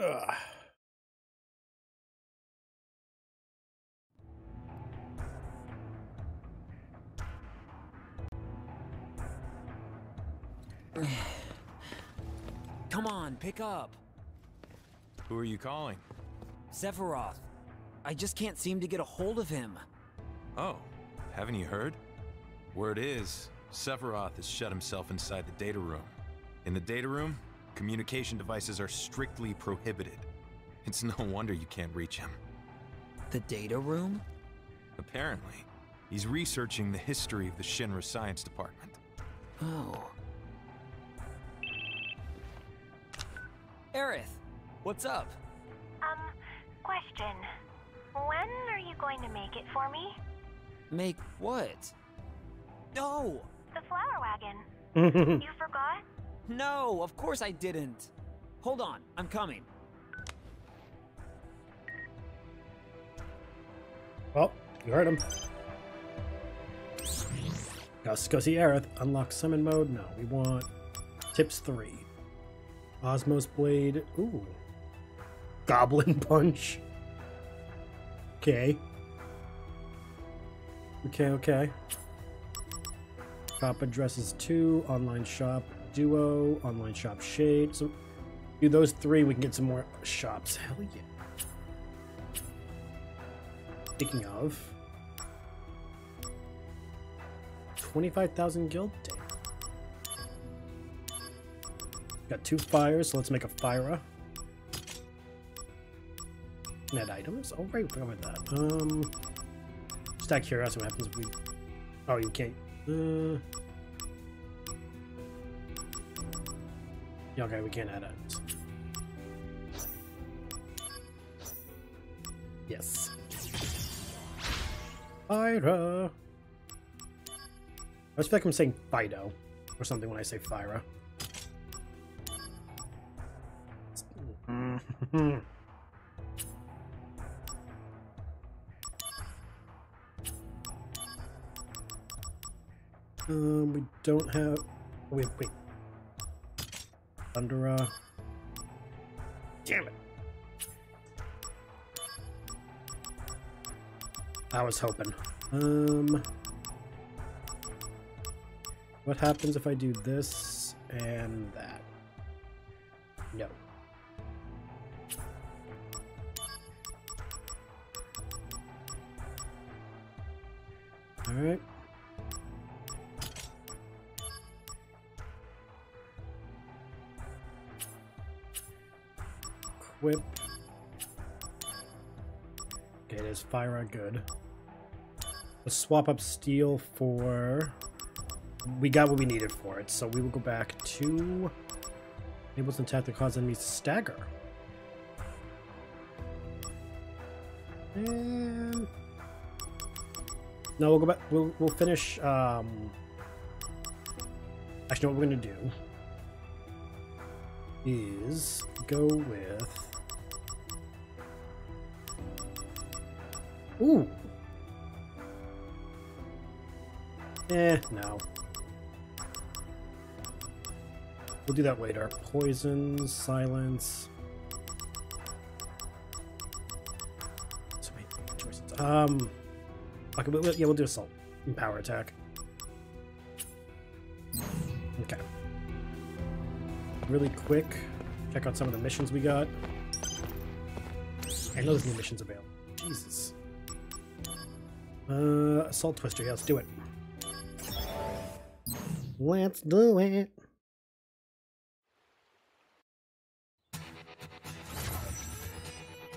Ugh. Come on, pick up. Who are you calling? Sephiroth. I just can't seem to get a hold of him. Oh, haven't you heard? Word is, Sephiroth has shut himself inside the data room. In the data room, communication devices are strictly prohibited. It's no wonder you can't reach him. The data room? Apparently, he's researching the history of the Shinra Science Department. Oh. Aerith, what's up? Um, question. When are you going to make it for me? Make what? No! The flower wagon. you forgot? No, of course I didn't. Hold on, I'm coming. Well, you heard him. See Aerith. Unlock summon mode. No, we want tips three. Osmos Blade. Ooh. Goblin Punch. Okay. Okay, okay. Shop addresses two. Online shop duo. Online shop shade. So do those three, we can get some more shops. Hell yeah. Speaking of, 25,000 gil? Damn. Got two fires, so let's make a fire. Net items? Oh, right, forgot about that. Um, just out of curiosity, what happens if we... Oh, you can't... Uh... Yeah, okay, we can't add items. Yes. Fira. I feel like I'm saying Fido or something when I say Fira. um, we don't have. Wait, wait. Thundara. Damn it. I was hoping. Um, what happens if I do this and that? No. All right. Equip. Okay, it is Fira good. Let's swap up steel for... We got what we needed for it, so we will go back to... Enables an attack that causes enemies to stagger. And... No, we'll go back... We'll, we'll finish... Um... Actually, what we're going to do is go with... Ooh! Eh, no. We'll do that later. Poison, silence. So many choices. Um, okay, we'll, yeah, we'll do assault and power attack. Okay. Really quick, check out some of the missions we got. Know there's new missions available. Jesus. Uh, assault twister. Yeah, let's do it. Let's do it.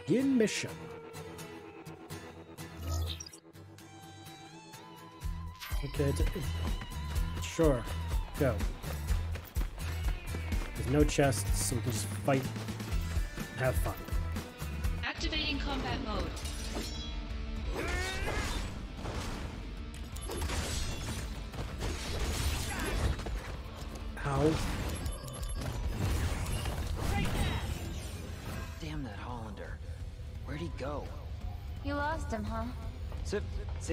Begin mission. Okay, sure, go. There's no chests, so we can just fight, have fun. Activating combat mode.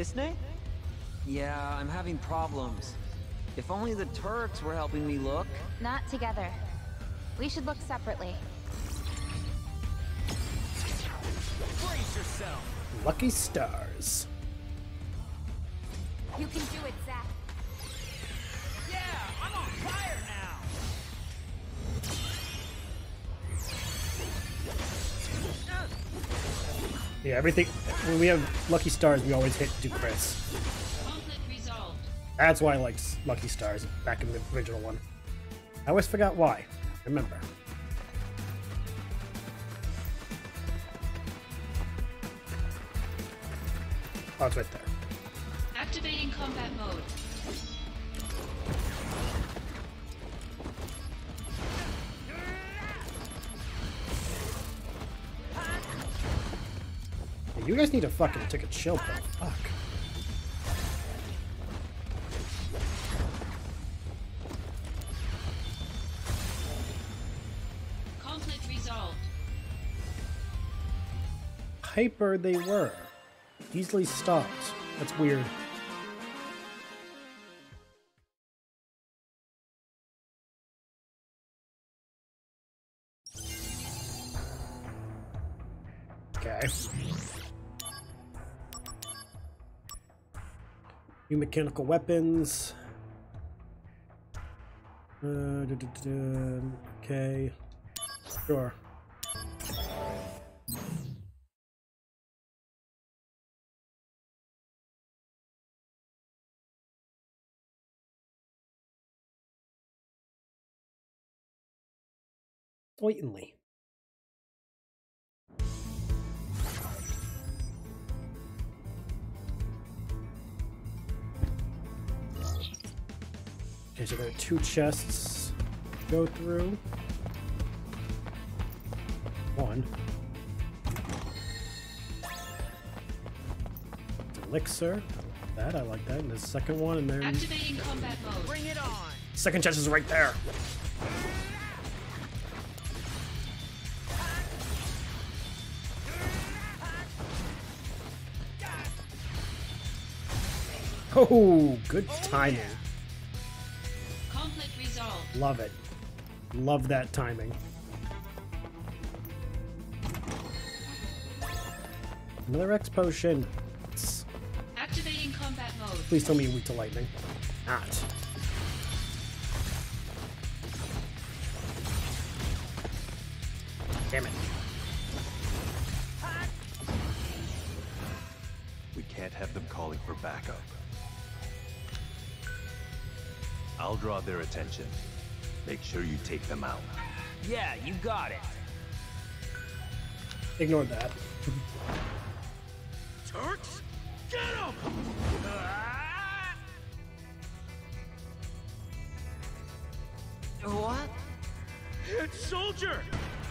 Cissnei? Yeah, I'm having problems. If only the Turks were helping me look. Not together. We should look separately. Brace yourself! Lucky stars. You can do it, Zack. Yeah, I'm on fire now! Yeah, everything when we have lucky stars, we always hit do. That's why I liked lucky stars back in the original one. I always forgot why. Remember. Oh, it's right there. Yeah, you guys need to fucking take a chill pill. Fuck. Conflict resolved. Hyper they were. Easily stopped. That's weird. New mechanical weapons. Uh, duh, duh, duh. okay. Sure. Blatantly. Okay, so there are two chests to go through. One. Elixir. I like that, I like that. And the second one, and then Activating combat mode. Bring it on. second chest is right there. Oh, good timing. Conflict resolved. Love it. Love that timing. Another X potion. Activating combat mode. Please tell me you're weak to lightning. Not. Damn it. We can't have them calling for backup. I'll draw their attention. Make sure you take them out. Yeah, you got it. Ignore that. Turks, get him! What? It's Soldier!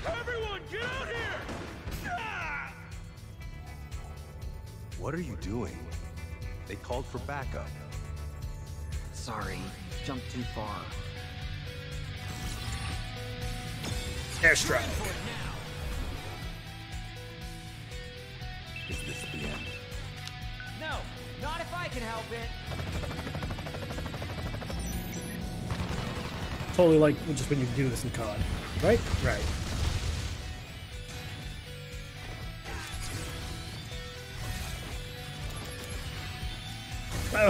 Everyone, get out here! Ah! What are you doing? They called for backup. Sorry, jumped too far. Airstrike. Is this the end? No, not if I can help it. Totally like just when you do this in COD. Right? Right.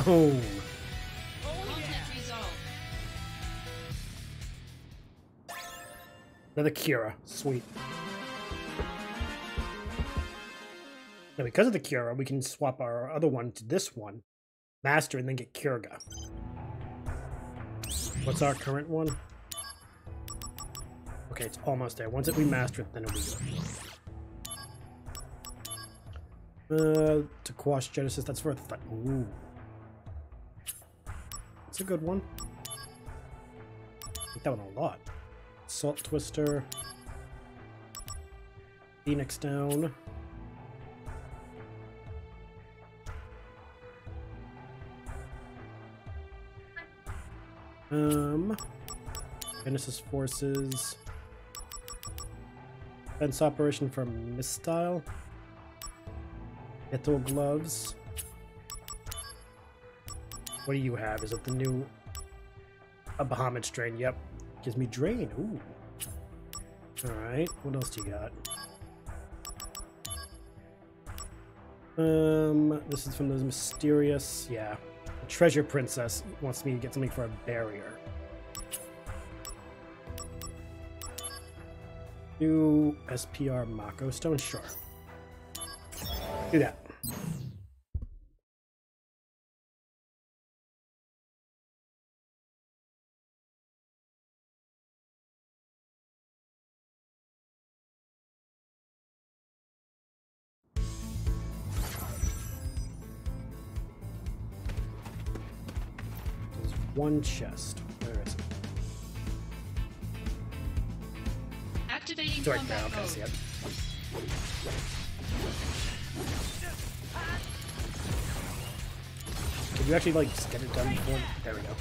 Oh. Another Kira. Sweet. Now, because of the Kira, we can swap our other one to this one, Master, and then get Curaga. What's our current one? Okay, it's almost there. Once it we master it, then it'll be good. Uh, to quash Genesis, that's worth a th Ooh. That's a good one. I like that one a lot. Salt Twister. Phoenix down. Um, Genesis Forces. Defense Operation from Mistile. Metal Gloves. What do you have? Is it the new... A Bahamut strain, yep. Gives me Drain, ooh. Alright, what else do you got? Um, this is from those mysterious, yeah. Treasure Princess wants me to get something for a barrier. Do SPR Mako Stone? Sure. Do that. There's chest. Where is it? Activating It's right combat there. Okay, I see it. Can you actually like just get it done before? There we go.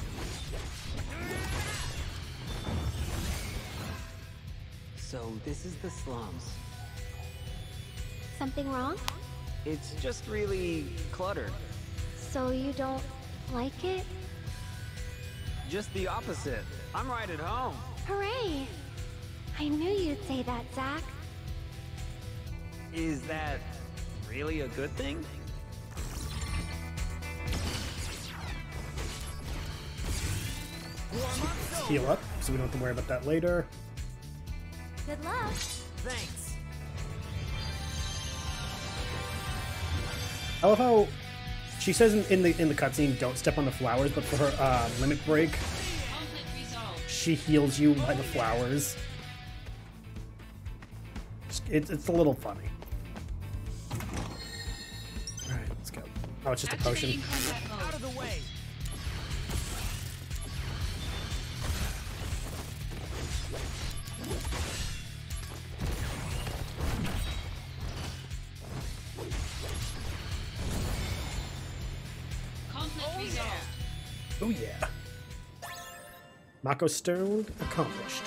So this is the slums. Something wrong? It's just really cluttered. So you don't like it? Just the opposite. I'm right at home. Hooray! I knew you'd say that, Zack. Is that really a good thing? Heal up, so we don't have to worry about that later. Good luck. Thanks. I love how she says in, in the in the cutscene, "Don't step on the flowers," but for her uh, limit break, she heals you by the flowers. It's it's a little funny. All right, let's go. Oh, it's just a potion. Mako Stone accomplished.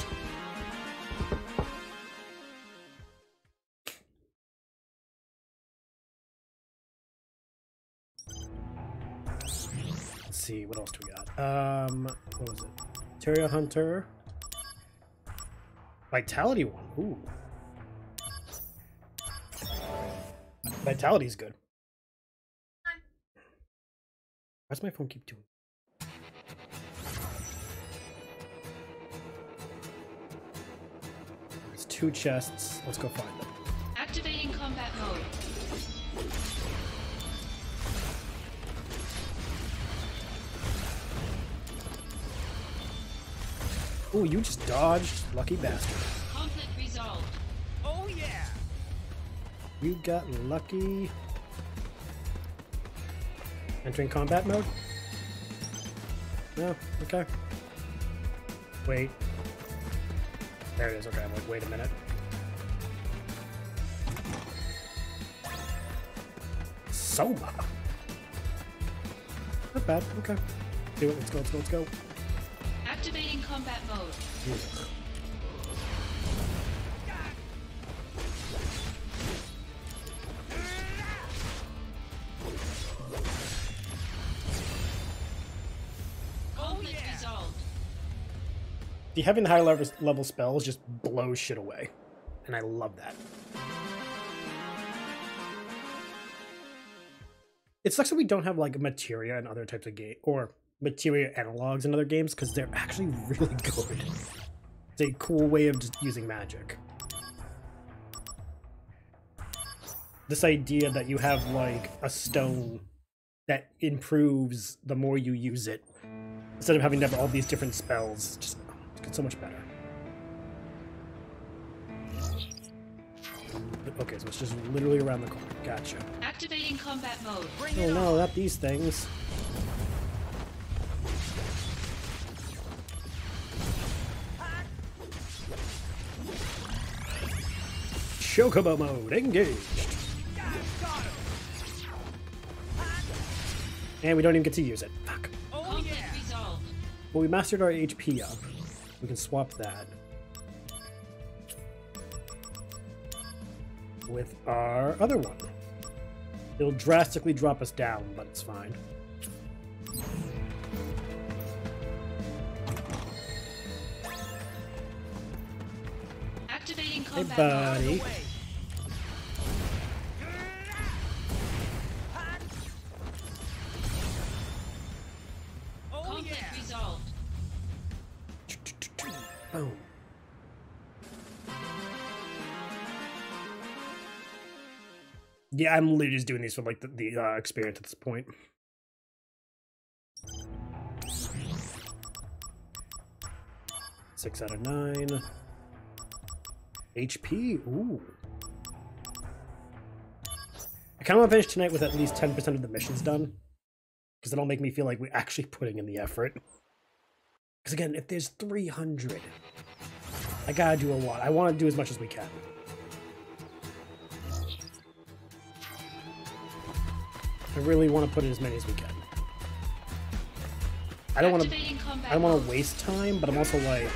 Let's see, what else do we got? Um, what was it? Terrier Hunter. Vitality one. Ooh. Vitality's good. Why's my phone keep doing? Two chests. Let's go find them. Activating combat mode. Ooh, you just dodged. Lucky bastard. Conflict resolved. Oh yeah. You got lucky. Entering combat mode? No, okay. Wait. There it is. Okay, I'm like, wait a minute. Soma. Not bad. Okay. Do it. Let's go. Let's go. Let's go. Activating combat mode. The having the high level, level spells just blows shit away. And I love that. It sucks that we don't have like materia and other types of game or materia analogs in other games because they're actually really good. It's a cool way of just using magic. This idea that you have like a stone that improves the more you use it instead of having to have all these different spells just it's so much better. Okay so it's just literally around the corner. Gotcha. Activating combat mode. Bring oh it no on. not these things. Chocobo mode engaged. And we don't even get to use it. Fuck. Oh yeah. well we mastered our hp up we can swap that with our other one. It'll drastically drop us down, but it's fine. Activating Hey, combat buddy. Boom. Yeah, I'm literally just doing these for like the, the uh, experience at this point. Six out of nine. HP, ooh. I kind of want to finish tonight with at least 10% of the missions done. Because that'll make me feel like we're actually putting in the effort. Because again, if there's 300, I gotta do a lot. I want to do as much as we can. I really want to put in as many as we can. I don't want to. I don't want to waste time, but I'm also like.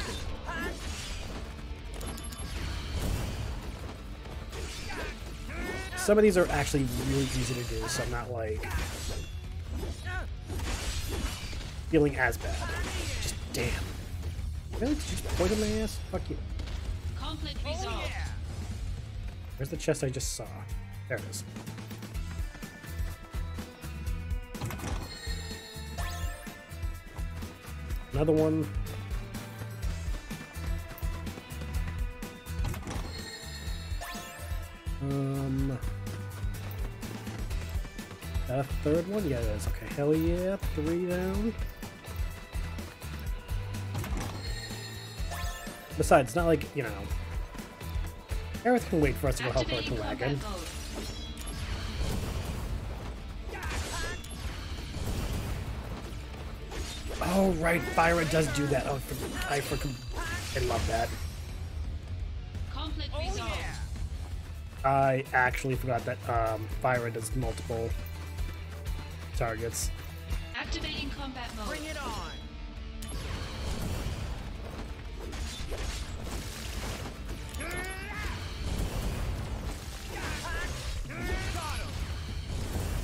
Some of these are actually really easy to do, so I'm not like feeling as bad. Just damn. Really? Did you just point at my ass? Fuck you. Conflict resolved. Where's the chest I just saw? There it is. Another one. Um. That a third one? Yeah, it is. Okay, hell yeah. Three down. Besides, it's not like, you know. Aerith can wait for us to go help her to Activating combat wagon. Oh, right. Fira does do that. Oh, for- I forgot. I love that. Conflict Oh resolved. yeah. I actually forgot that um, Fira does multiple targets. Activating combat mode. Bring it on.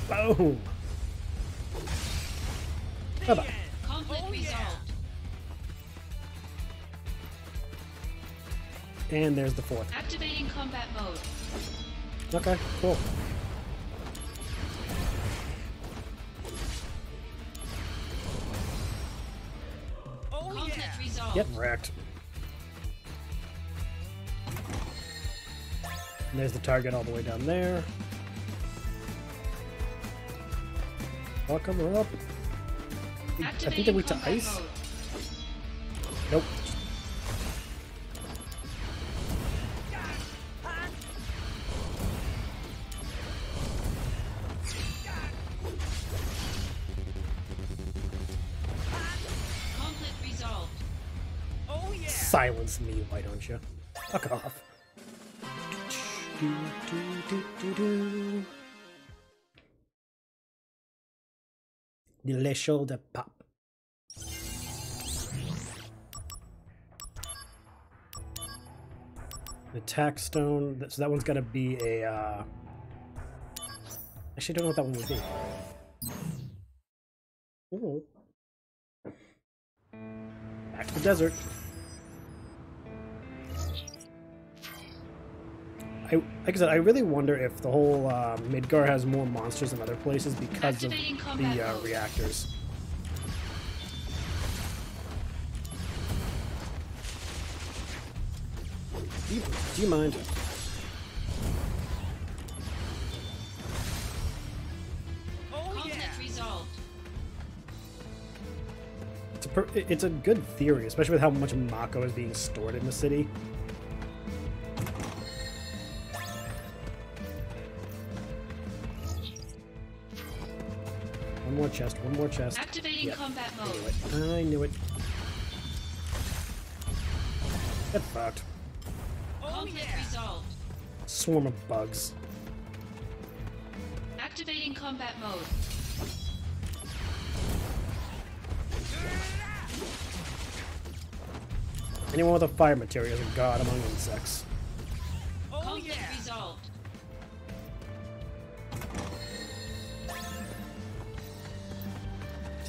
Boom! The Bye-bye. Oh, yeah. And there's the fourth. Activating combat mode. Okay, cool. Oh yeah. Get wrecked. And there's the target all the way down there. 'em up. I think they went to ice. mode. Nope. Conflict resolved. Oh yeah. Silence me, why don't you? Fuck off. Do, do, do, do. The le shoulder pop. Attack stone. So that one's got to be a. Uh... Actually, I don't know what that one would be. Ooh. Back to the desert. I, like I said, I really wonder if the whole uh, Midgar has more monsters than other places because of the uh, reactors. Do you, do you mind? Oh Conflict yeah. resolved. It's a, it's a good theory, especially with how much Mako is being stored in the city. Chest, one more chest. Activating Yep, combat I mode. knew it. I knew it. Get fucked. Oh Conflict yeah. resolved. Swarm of bugs. Activating combat mode. Anyone with a fire material is a god among insects.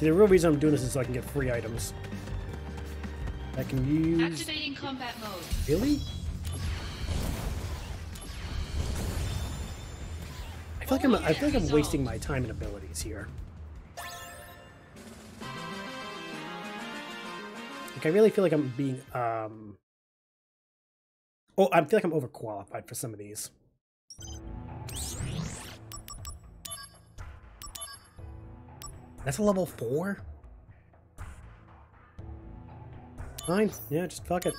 See, the real reason I'm doing this is so I can get free items. I can use. Activating combat mode. Really? I feel like I'm. I feel like I'm wasting my time and abilities here. Like I really feel like I'm being. um... Oh, I feel like I'm overqualified for some of these. That's a level four? Fine. Yeah, just fuck it.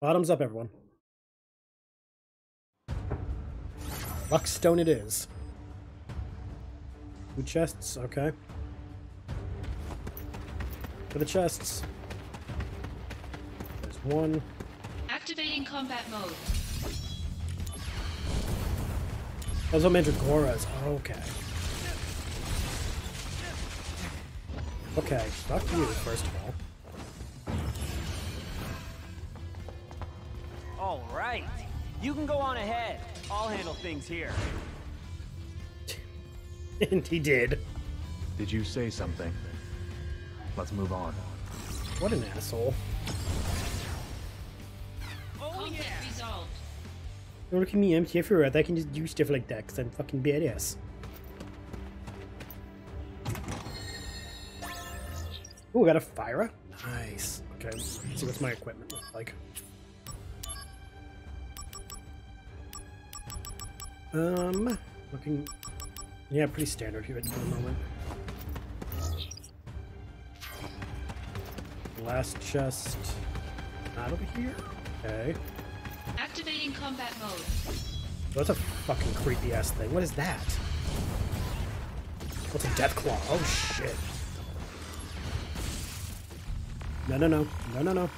Bottoms up, everyone. Luckstone it is. Two chests, okay. For the chests. There's one. Activating combat mode. Those are Mandragoras. Okay. Okay, fuck you, first of all. All right. You can go on ahead. I'll handle things here. and he did. Did you say something? Let's move on. What an asshole. Don't look at me empty everywhere. I can just do stuff like that because I'm fucking badass. Ooh, got a Fira? Nice. Okay, let's see what's my equipment look like. Um, looking... Yeah, pretty standard here for the moment. Last chest. Not over here? Okay. Activating combat mode. That's a fucking creepy ass thing. What is that? What's a death claw? Oh shit. No, no, no. No, no, no.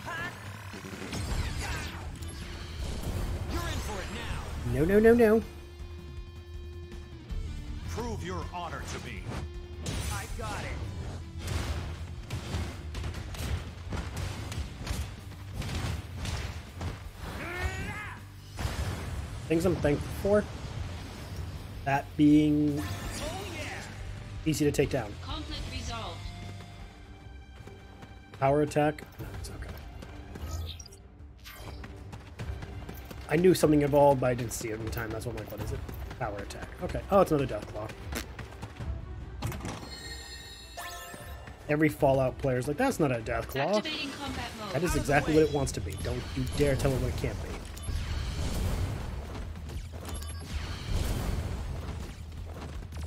You're in for it now. No, no, no, no. Prove your honor to me. I got it. Things I'm thankful for. That being easy to take down. Power attack? No, it's okay. I knew something evolved, but I didn't see it in time. That's what I'm like, what is it? Power attack. Okay. Oh, it's another Death Claw. Every Fallout player's like, that's not a Death Claw. Activating combat mode. That is exactly what it wants to be. Don't you dare tell it what it can't be.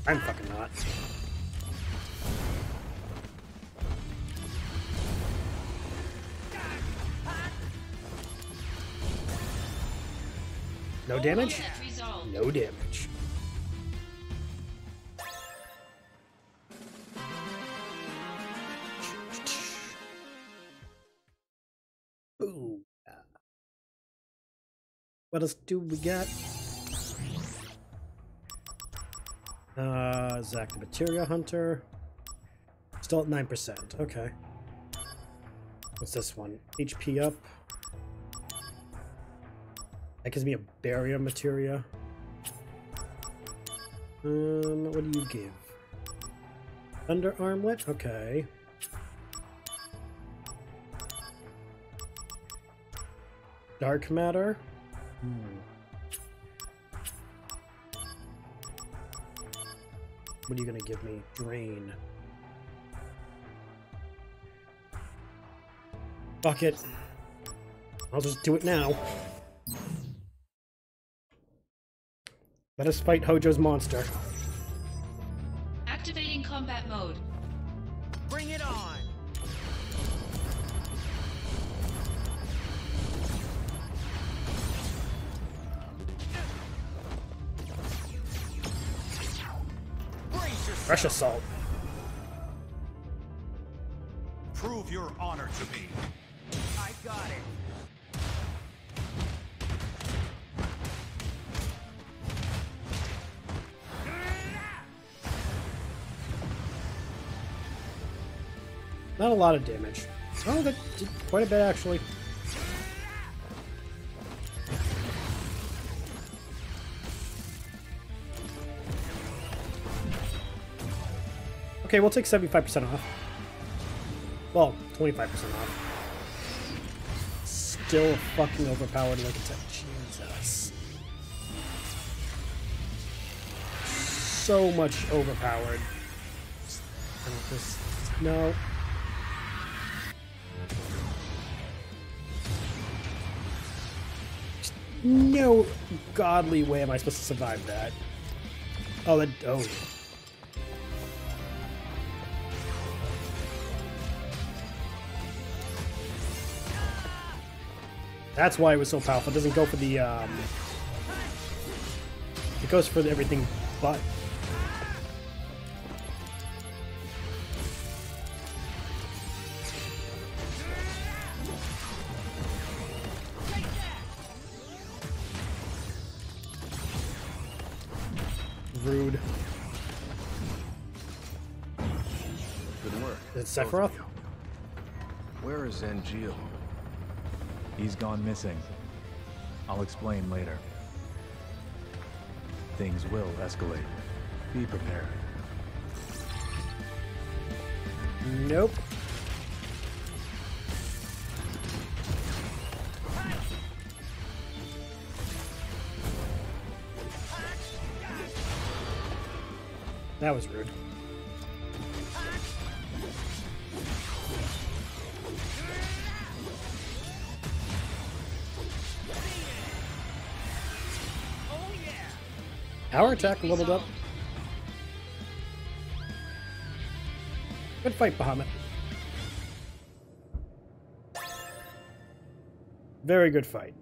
I'm fucking not. No damage? No damage. Ooh. What else do we got? Uh, Zack the Materia Hunter. Still at 9%. Okay. What's this one? HP up. That gives me a barrier materia. Um, what do you give? Thunder armlet? Okay. Dark matter? Hmm. What are you gonna give me? Drain. Fuck it. I'll just do it now. Let us fight Hojo's monster. Fresh assault. Prove your honor to me. I got it. Not a lot of damage. Oh, that did quite a bit actually. Okay, we'll take 75% off. Well, 25% off. Still fucking overpowered, like I said. Jesus. So much overpowered. No. No godly way am I supposed to survive that. Oh, that. Oh. That's why it was so powerful. It doesn't go for the, um... It goes for everything but. Rude. Good work. Is it Sephiroth? Where is Angeal? He's gone missing. I'll explain later. Things will escalate. Be prepared. Nope. That was rude. Our attack leveled up. Good fight, Bahamut. Very good fight.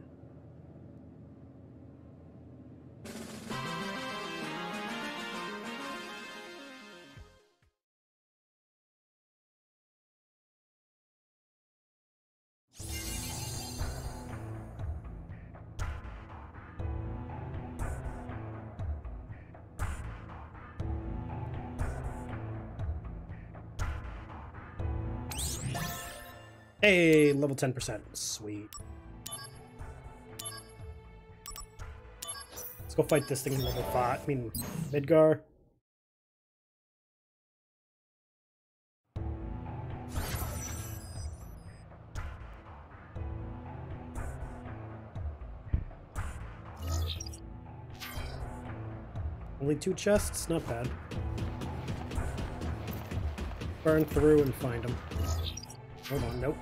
Hey, level 10%. Sweet. Let's go fight this thing in level 5. I mean, Midgar. Only two chests? Not bad. Burn through and find them. Hold on, nope.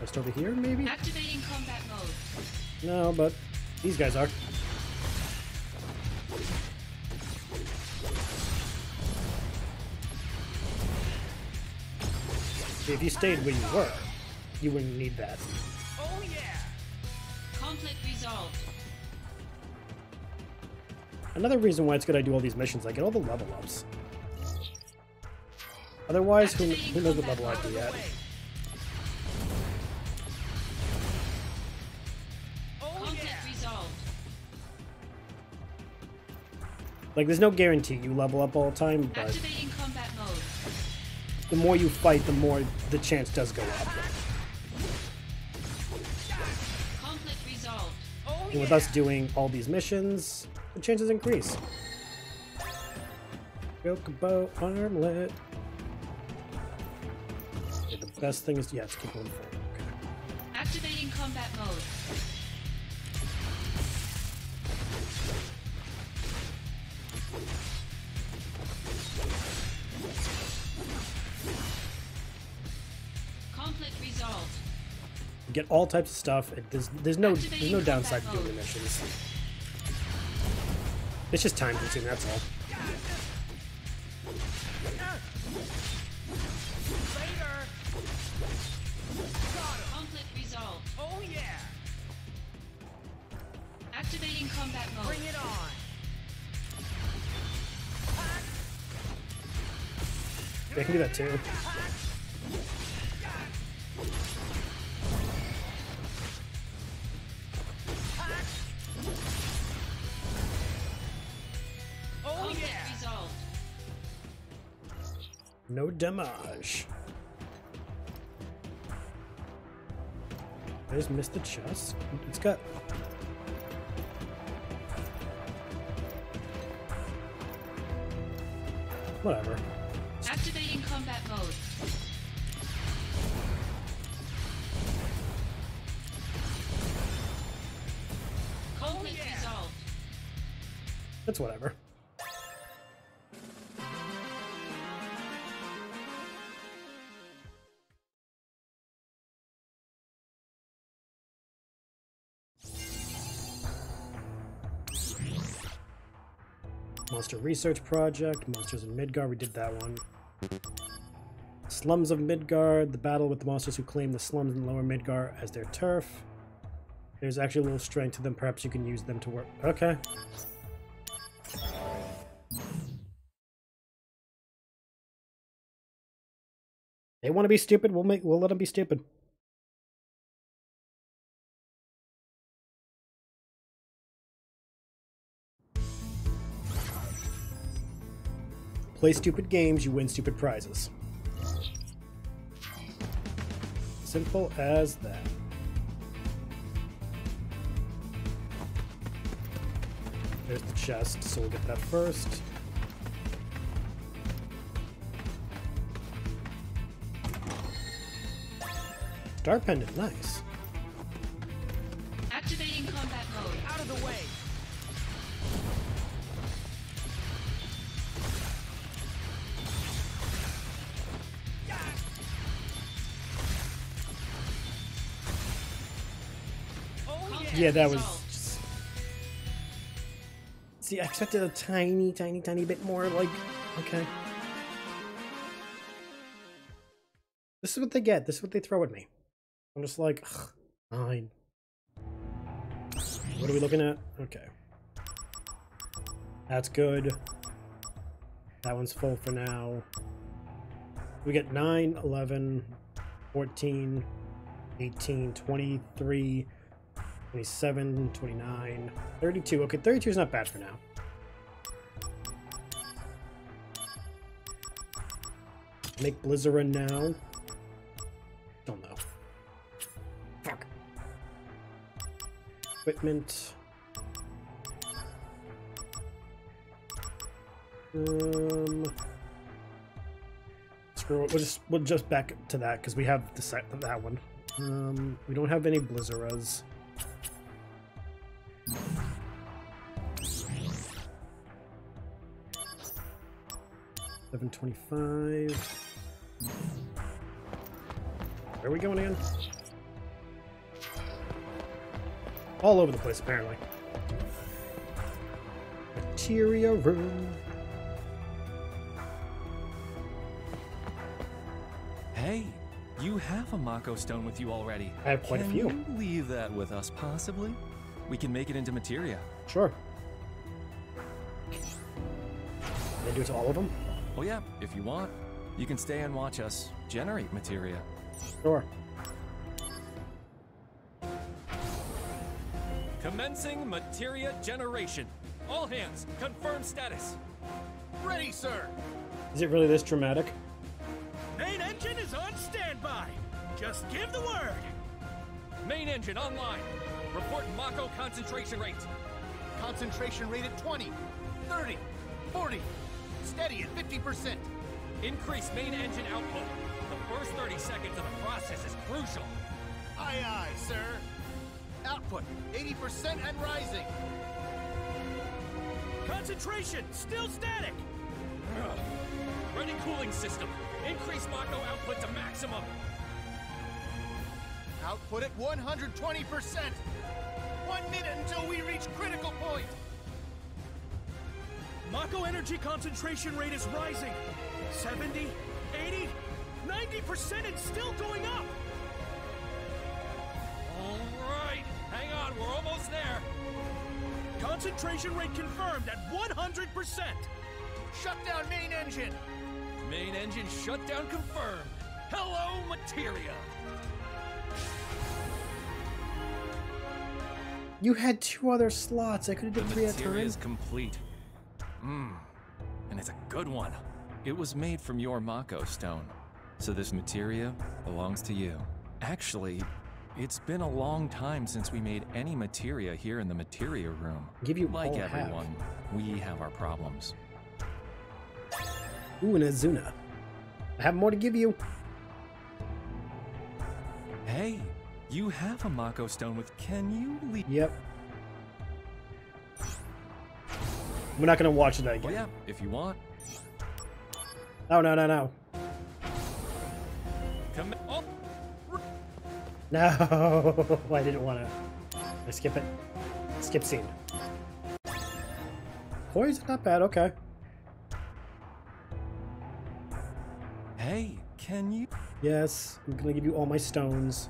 Just over here, maybe? Activating combat mode. No, but these guys are. If you stayed where you were, you wouldn't need that. Oh yeah! Conflict resolved. Another reason why it's good I do all these missions, I get all the level ups. Otherwise, who, who knows what level I'd be at? Oh Conflict yeah! resolved. Like, there's no guarantee you level up all the time, but Activating combat mode. the more you fight, the more the chance does go up. Conflict resolved. Oh And with us doing all these missions, the chances increase. Chocobo armlet. Best thing is, yeah, to keep going forward. Okay. Activating combat mode. Conflict resolved. You get all types of stuff. It, there's there's no there's no downside to doing the missions. It's just time consuming. That's all. Combat mode. Bring it on! They can do that too. Oh yeah! resolved. No damage. I just missed the chest. It's got. Whatever. Activating combat mode. Conflict oh, yeah. resolved. It's whatever. Monster Research Project, Monsters in Midgar, we did that one. Slums of Midgar, the battle with the monsters who claim the slums in lower Midgar as their turf. There's actually a little strength to them. Perhaps you can use them to work. Okay. They want to be stupid. We'll make. We'll let them be stupid. Play stupid games, you win stupid prizes. Simple as that. There's the chest, so we'll get that first. Star pendant, nice. Activating combat mode. Out of the way. Yeah. That was. See, I expected a tiny, tiny, tiny bit more. Like, okay. This is what they get. This is what they throw at me. I'm just like, ugh, fine. What are we looking at? Okay. That's good. That one's full for now. We get 9, 11, 14, 18, 23, 27, 29, 32. Okay, 32 is not bad for now. Make Blizzarin now. Don't know. Fuck. Equipment. Um. Screw it. We'll just we'll just back to that because we have the set that one. Um, we don't have any Blizzaras. Seven twenty-five. Where are we going in? All over the place, apparently. Materia room. Hey, you have a Mako stone with you already. I have quite a Can few. you leave that with us, possibly? We can make it into materia. Sure. They do it to all of them? Oh yeah, if you want. You can stay and watch us generate materia. Sure. Commencing materia generation. All hands, confirm status. Ready, sir. Is it really this dramatic? Main engine is on standby. Just give the word. Main engine online. Report Mako concentration rate. Concentration rate at 20, 30, 40. Steady at 50%. Increase main engine output. The first 30 seconds of the process is crucial. Aye, aye, sir. Output 80% and rising. Concentration still static. Ugh. Ready cooling system. Increase Mako output to maximum. Output at 120%. One minute until we reach critical point. Mako energy concentration rate is rising. 70, 80, 90% and still going up. All right. Hang on, we're almost there. Concentration rate confirmed at 100%. Shut down main engine. Main engine shutdown confirmed. Hello, materia. You had two other slots. I could have The done three at a materia time. is complete. Mmm. And it's a good one. It was made from your Mako stone. So this materia belongs to you. Actually, it's been a long time since we made any materia here in the materia room. Give you like everyone, we have our problems. Ooh, an Azuna. I have more to give you. Hey, you have a Mako stone with can you leave? Yep. We're not gonna watch that Oh again. yeah, if you want. Oh no no no. Come oh, No, I didn't want to. I skip it. Skip scene. Poison, not bad. Okay. Hey, can you? Yes, I'm gonna give you all my stones.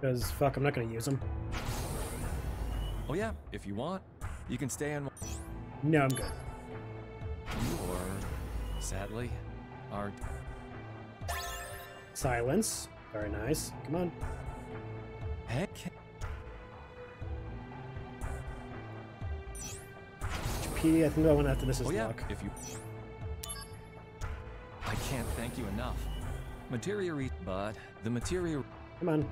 Because, fuck, I'm not gonna use them. Oh yeah, if you want, you can stay on. No, I'm good. You are, sadly, are. Silence. Very nice. Come on. Heck. P, I think the one after this is Oh yeah, luck. if you. I can't thank you enough. Materia, re- but the materia. Come on.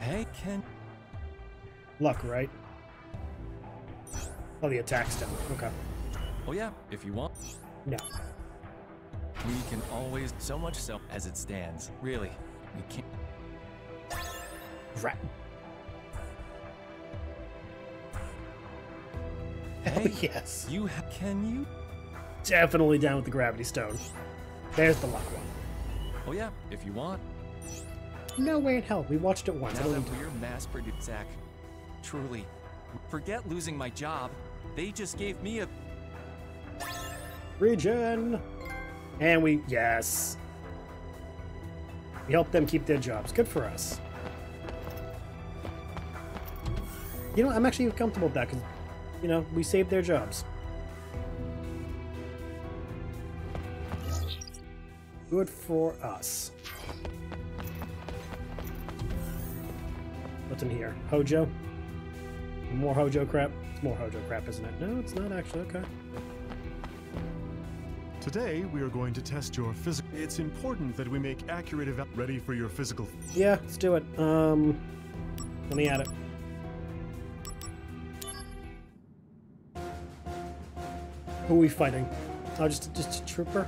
Hey, can. Luck, right? Oh, the attack's down. Okay. Oh yeah, if you want. No. We can always, so much so as it stands. Really, we can't. Rat. Hey, oh, yes. You ha- can you? Definitely down with the gravity stone. There's the luck one. Oh yeah, if you want. No way in hell. We watched it once. Now that need to- we're mass produced, Zack. Truly, forget losing my job. They just gave me a. Regen! And we, yes. We helped them keep their jobs. Good for us. You know, I'm actually comfortable with that because, you know, we saved their jobs. Good for us. What's in here? Hojo? More Hojo crap? It's more Hojo crap, isn't it? No, it's not actually. Okay. Today, we are going to test your physical. It's important that we make accurate eval ready for your physical. Yeah, let's do it. Um, let me add it. Who are we fighting? Oh, just just a trooper.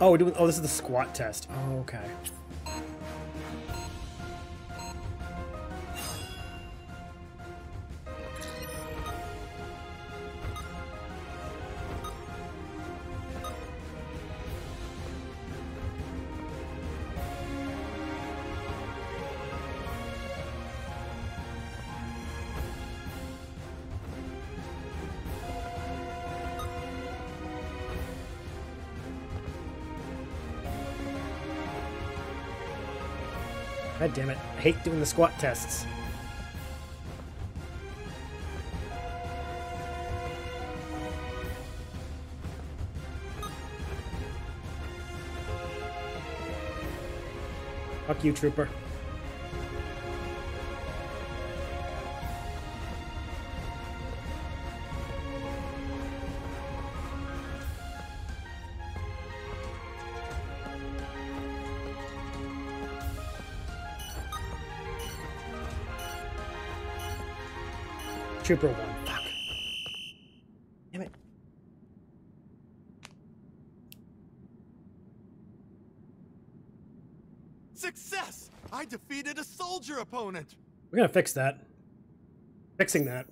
Oh, we're doing. Oh, this is the squat test. Oh, okay. God damn it. I hate doing the squat tests. Fuck you, trooper. Trooper one. Fuck. Damn it. Success! I defeated a soldier opponent! We're gonna fix that. Fixing that.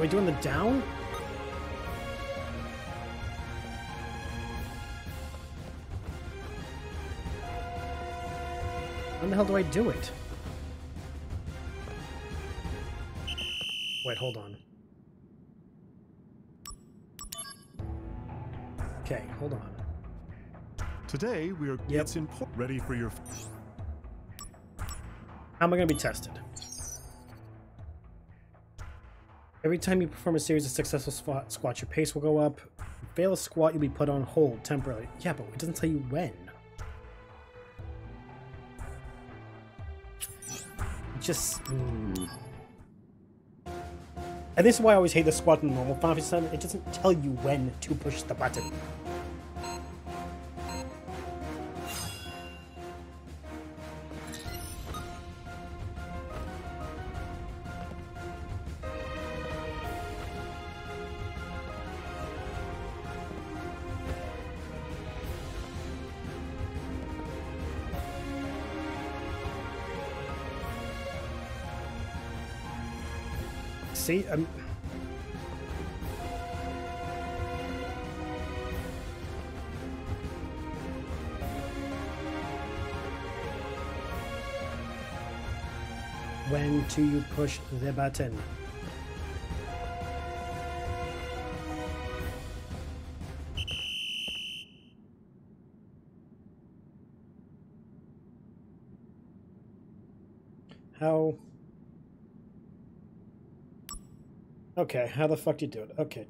Do I do on the down? How the hell do I do it? Wait, hold on. Okay, hold on. Today, we are. It's important. Ready for your. How am I going to be tested? Every time you perform a series of successful squat, squats, your pace will go up. Fail a squat, you'll be put on hold temporarily. Yeah, but it doesn't tell you when. Just. mm. And this is why I always hate the squat in normal Final Fantasy VII. It doesn't tell you when to push the button. See, um, when do you push the button? Okay, how the fuck do you do it? Okay.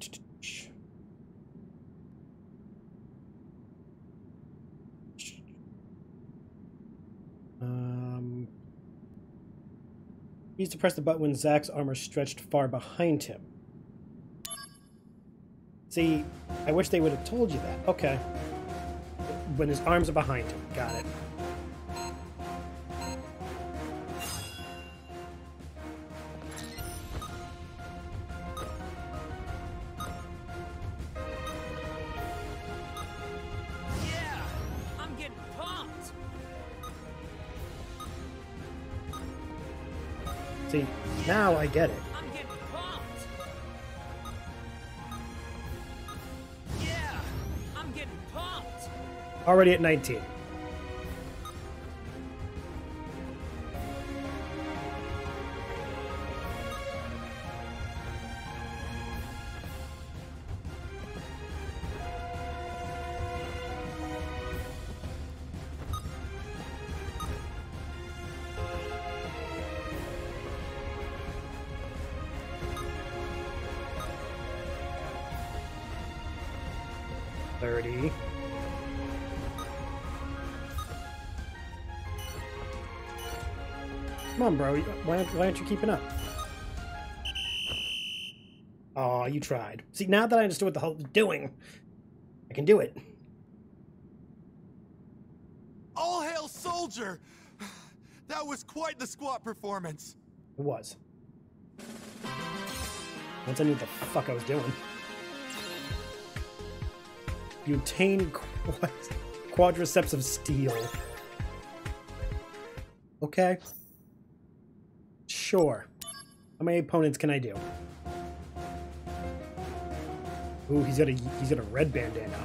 Um, he used to press the button when Zack's armor stretched far behind him. See, I wish they would have told you that. Okay. When his arms are behind him. Got it. Get it. I'm getting pumped! Yeah! I'm getting pumped! Already at 19. On, bro. Why aren't, why aren't you keeping up? Oh, you tried. See, now that I understood what the hell you're doing, I can do it. All hail soldier! That was quite the squat performance. It was. Once I knew what the fuck I was doing. Butane quad- quadriceps of steel. Okay. Sure. How many opponents can I do? Ooh, he's got a he's got a red bandana.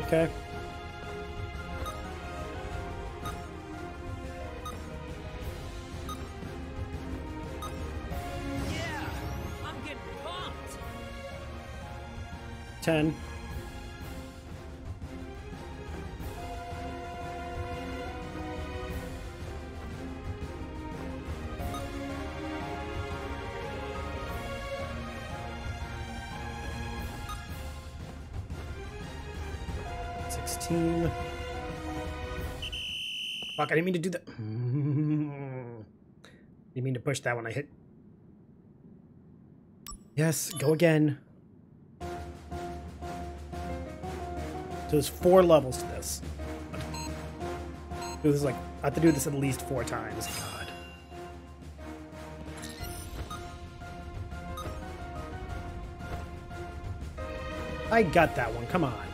Okay. 10. Sixteen. Fuck! I didn't mean to do that. Didn't mean to push that when I hit. Yes, go again. There's four levels to this. This is like I have to do this at least four times. God. I got that one. Come on.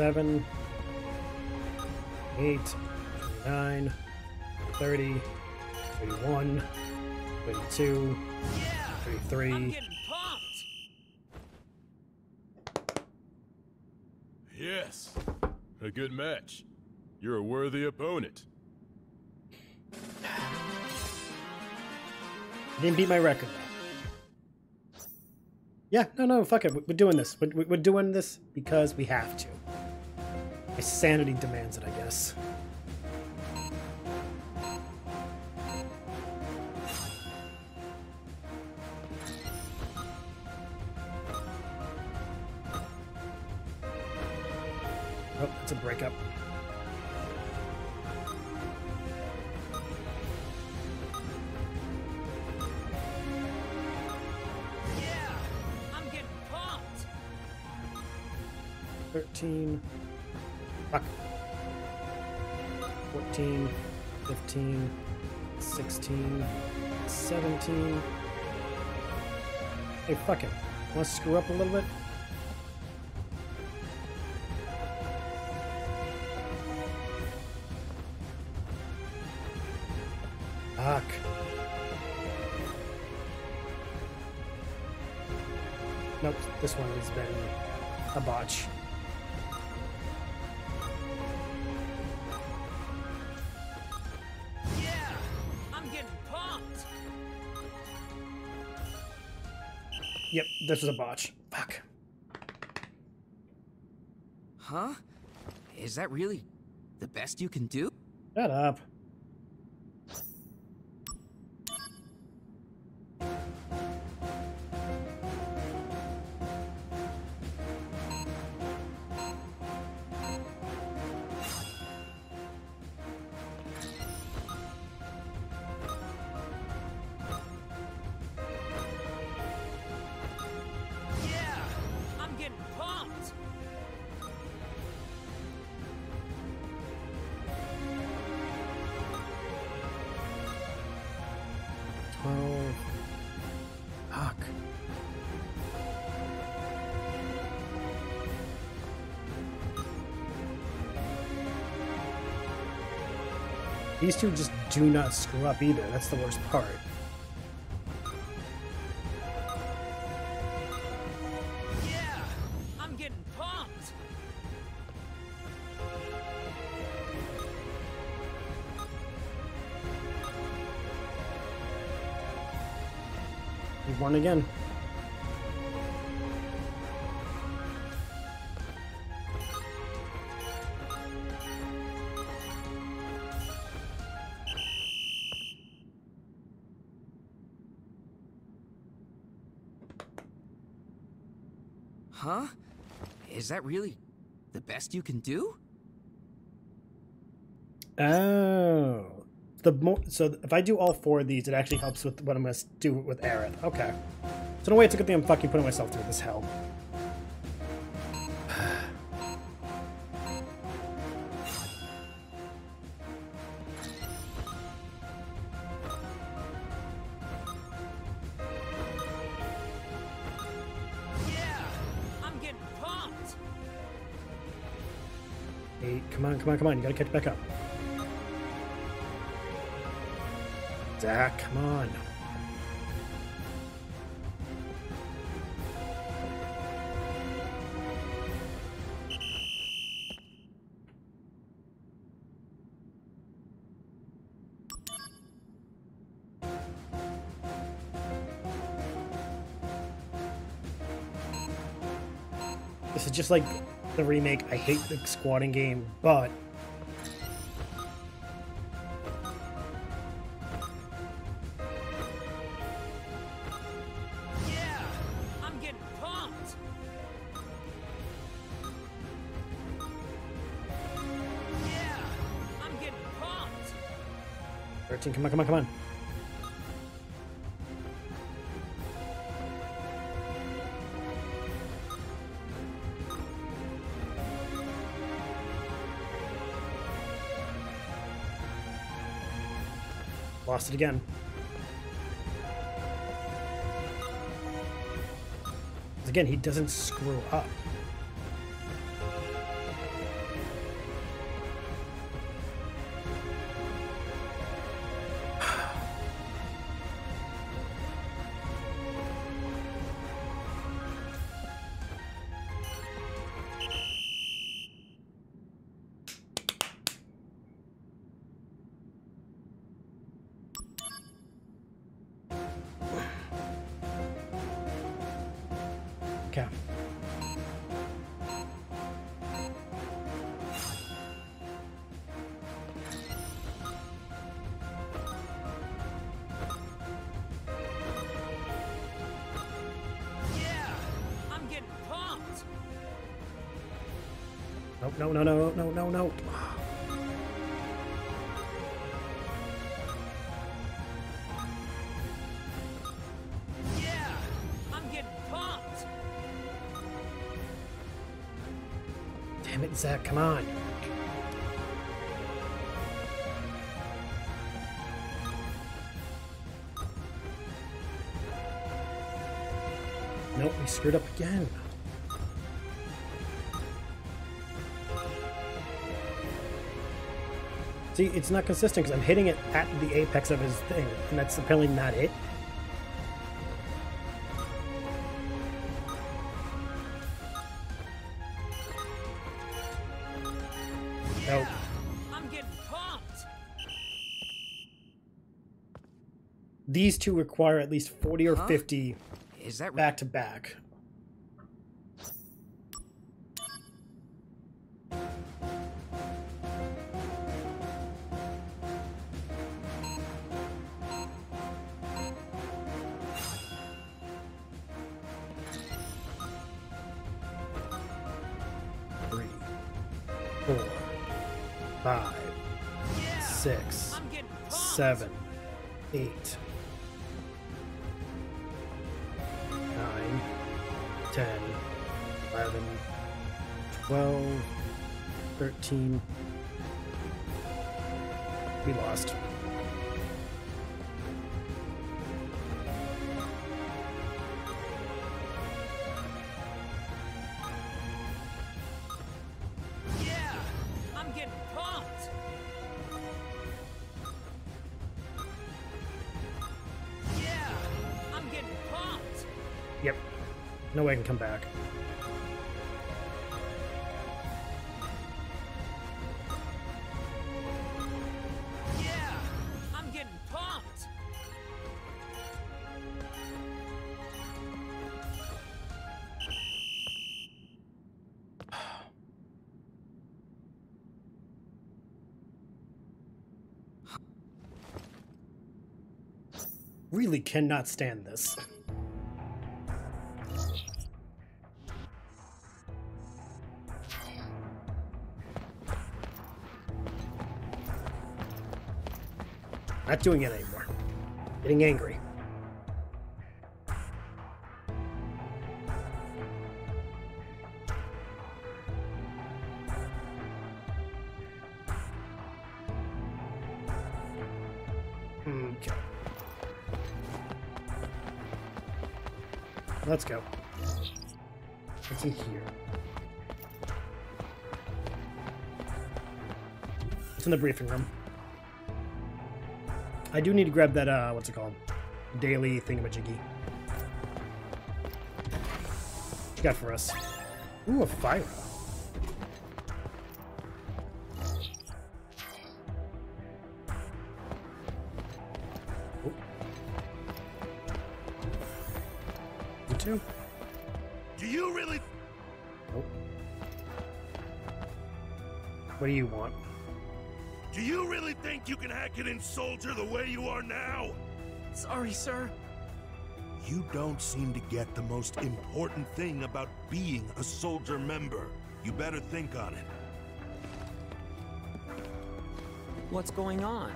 Seven, eight, nine, 30, 31, 32, Yeah! 33. I'm getting pumped! Yes. A good match. You're a worthy opponent. Didn't beat my record. Yeah, no, no, fuck it. We're doing this. We're, we're doing this because we have to. My sanity demands it, I guess. Oh, it's a breakup. Yeah! I'm getting pumped! 13. 14, 15, 16, 17. Hey, fuck it. Want to screw up a little bit? Fuck. Nope, this one has been a botch. This was a botch. Fuck. Huh? Is that really the best you can do? Shut up. These two just do not screw up either. That's the worst part. Yeah! I'm getting pumped! We won again. Huh? Is that really the best you can do? Oh. The more so if I do all four of these, it actually helps with what I'm gonna do with Aerith. Okay. So no way it's a good thing I'm fucking putting myself through this hell. Come on, come on. You gotta catch back up. Zack, come on. This is just like the remake. I hate the squatting game, but Yeah! I'm getting pumped! Yeah! I'm getting pumped! 13, come on, come on, come on. Lost it again. Again, he doesn't screw up. Damn it, Zack, come on. Nope, we screwed up again. See, it's not consistent because I'm hitting it at the apex of his thing, and that's apparently not it. Two require at least 40 or Huh? 50 Is that back to back. Three, four, five, six, seven, Really cannot stand this. Not doing it anymore. Getting angry. Let's go. What's in here? It's in the briefing room. I do need to grab that, uh, what's it called? Daily thingamajiggy. What you got for us? Ooh, a fire. You too? Do you really? Nope. What do you want? Do you really think you can hack it in Soldier the way you are now? Sorry, sir. You don't seem to get the most important thing about being a Soldier member. You better think on it. What's going on?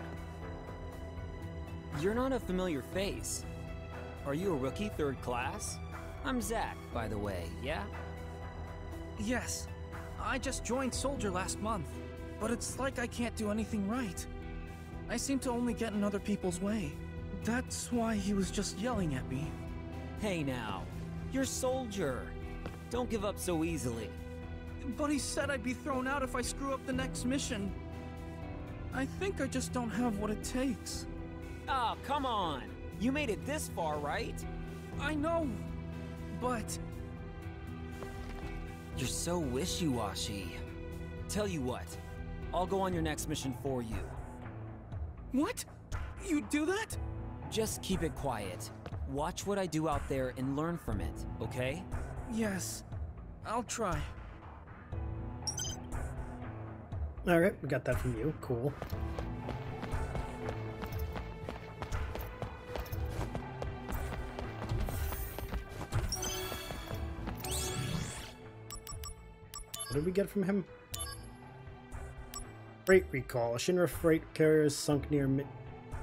You're not a familiar face. Are you a rookie third class? I'm Zack, by the way, yeah? Yes. I just joined Soldier last month, but it's like I can't do anything right. I seem to only get in other people's way. That's why he was just yelling at me. Hey now, you're Soldier. Don't give up so easily. But he said I'd be thrown out if I screw up the next mission. I think I just don't have what it takes. Oh, come on. You made it this far, right? I know, but You're so wishy-washy. Tell you what, I'll go on your next mission for you. What? You do that? Just keep it quiet. Watch what I do out there and learn from it, okay? Yes, I'll try. Alright, we got that from you. Cool. What did we get from him? Freight recall. A Shinra freight carrier is sunk near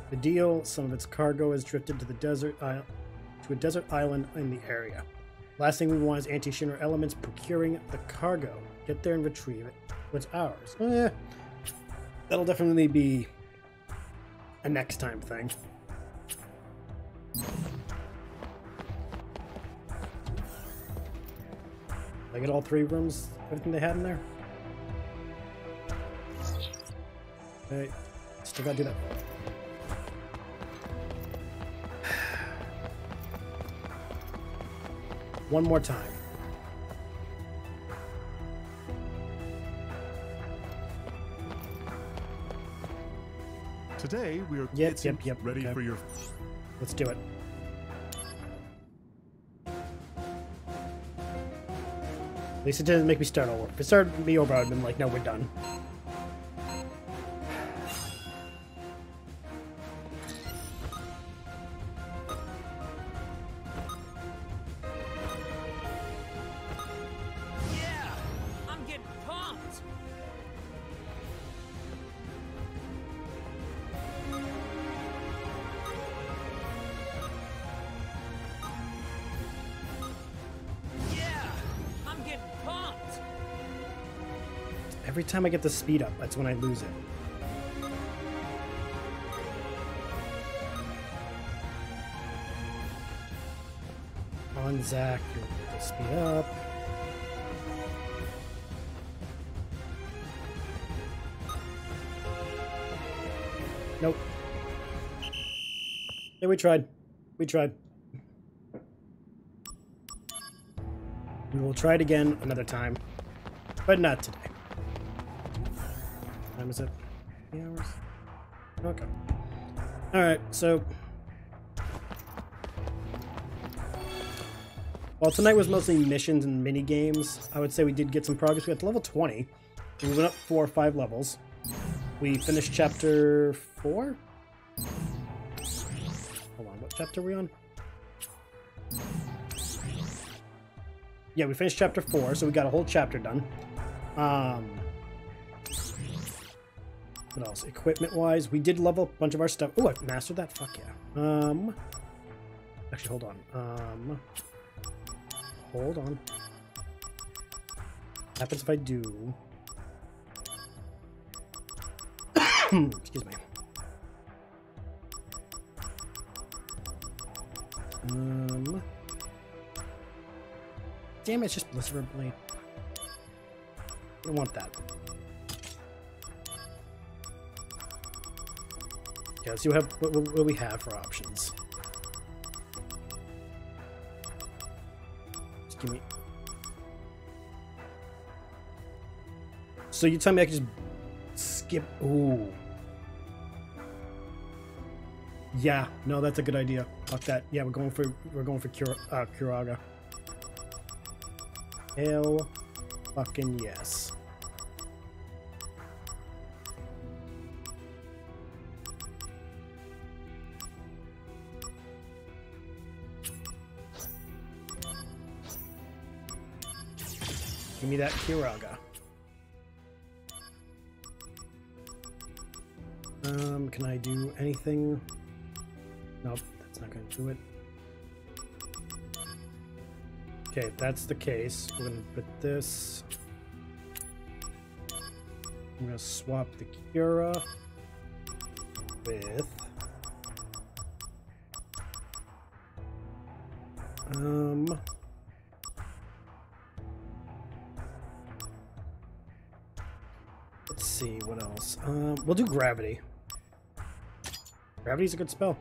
Mideel. Some of its cargo has drifted to the desert isle- to a desert island in the area. Last thing we want is anti-Shinra elements procuring the cargo. Get there and retrieve it. What's ours? Eh, that'll definitely be a next time thing. I get all three rooms, everything they had in there? Okay, still gotta do that. One more time. Today we are Yep, yep, yep, ready okay. for your Let's do it. At least it didn't make me start over. If it started me over, have been like, no, we're done. Time I get the speed up, that's when I lose it. On Zack, you'll get the speed up. Nope. Yeah, we tried. We tried. We will try it again another time, but not today. Time is it? Three hours? Okay. Alright, so. While tonight was mostly missions and mini games, I would say we did get some progress. We got to level 20. We went up four or five levels. We finished chapter four? Hold on, what chapter are we on? Yeah, we finished chapter four, so we got a whole chapter done. Um, what else? Equipment wise, we did level a bunch of our stuff. Oh, I mastered that. Fuck yeah. Um, actually, hold on. Um, hold on. What happens if I do? Excuse me. Um. Damn it, it's just Blizzard Blade. I don't want that. Yeah, let's see what, have, what, what, we have for options. Just give me. So you tell me I can just skip. Ooh. Yeah, no, that's a good idea. Fuck that. Yeah, we're going for we're going for Cura, uh, Curaga. Hell, fucking yes. Me that Curaga. Um, can I do anything? Nope, that's not going to do it. Okay, if that's the case, we're going to put this. I'm going to swap the Cura with. Um. See what else. Um, we'll do gravity. Gravity's a good spell.